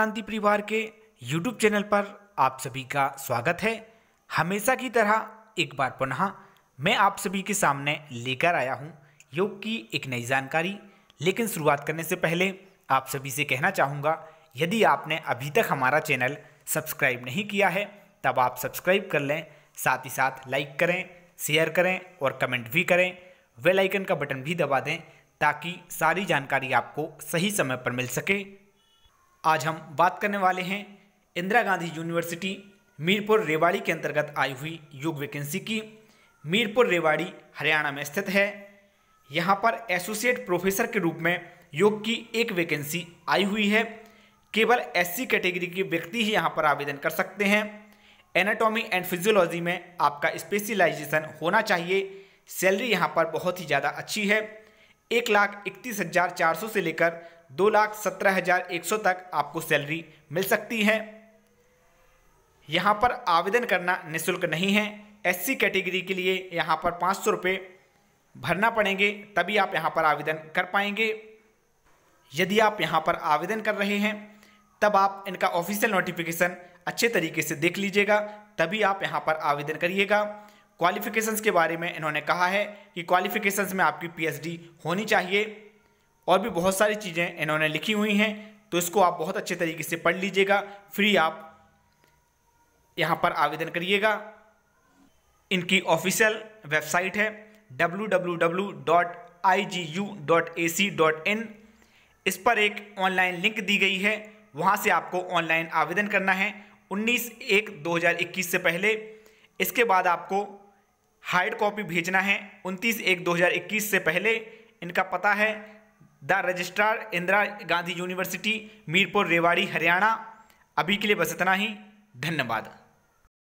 शांति परिवार के YouTube channel पर आप सभी का स्वागत है। हमेशा की तरह एक बार पुनः मैं आप सभी के सामने लेकर आया हूँ योग की एक नई जानकारी। लेकिन शुरुआत करने से पहले आप सभी से कहना चाहूँगा, यदि आपने अभी तक हमारा चैनल सब्सक्राइब नहीं किया है, तब आप सब्सक्राइब कर लें, साथ ही साथ लाइक करें, शेयर करें और कमेंट भी करें। वेल आइकन का बटन भी दबा दें ताकि सारी जानकारी आपको सही समय पर मिल सके। आज हम बात करने वाले हैं इंदिरा गांधी यूनिवर्सिटी मीरपुर रेवाड़ी के अंतर्गत आई हुई योग वैकेंसी की। मीरपुर रेवाड़ी, हरियाणा में स्थित है। यहाँ पर एसोसिएट प्रोफेसर के रूप में योग की एक वैकेंसी आई हुई है। केवल एससी कैटेगरी के व्यक्ति ही यहाँ पर आवेदन कर सकते हैं। एनाटॉमी एंड फिजियोलॉजी में आपका स्पेशलाइजेशन होना चाहिए। सैलरी यहाँ पर बहुत ही ज़्यादा अच्छी है। एक लाख इकतीस हज़ार चार सौ से लेकर दो लाख सत्रह हज़ार एक सौ तक आपको सैलरी मिल सकती है। यहाँ पर आवेदन करना निःशुल्क नहीं है। एससी कैटेगरी के लिए यहाँ पर पाँच सौ रुपये भरना पड़ेंगे, तभी आप यहाँ पर आवेदन कर पाएँगे। यदि आप यहाँ पर आवेदन कर रहे हैं, तब आप इनका ऑफिशियल नोटिफिकेशन अच्छे तरीके से देख लीजिएगा, तभी आप यहाँ पर आवेदन करिएगा। क्वालिफिकेशंस के बारे में इन्होंने कहा है कि क्वालिफिकेशंस में आपकी पीएचडी होनी चाहिए। और भी बहुत सारी चीज़ें इन्होंने लिखी हुई हैं तो इसको आप बहुत अच्छे तरीके से पढ़ लीजिएगा। फ्री आप यहाँ पर आवेदन करिएगा। इनकी ऑफिशियल वेबसाइट है www.igu.ac.in इस पर एक ऑनलाइन लिंक दी गई है, वहाँ से आपको ऑनलाइन आवेदन करना है। 19 एक 2021 से पहले। इसके बाद आपको हार्ड कॉपी भेजना है। 29 एक 2021 से पहले। इनका पता है the registrar Indira Gandhi university, Mirpur, Rewari, Haryana. अभी के लिए बस इतना ही। धन्यवाद।